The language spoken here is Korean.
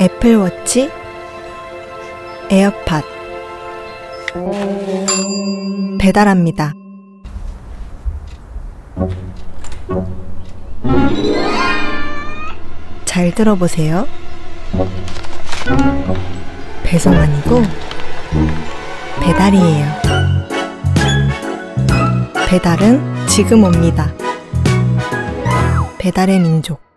애플워치, 에어팟. 배달합니다. 잘 들어보세요. 배송 아니고 배달이에요. 배달은 지금 옵니다. 배달의 민족.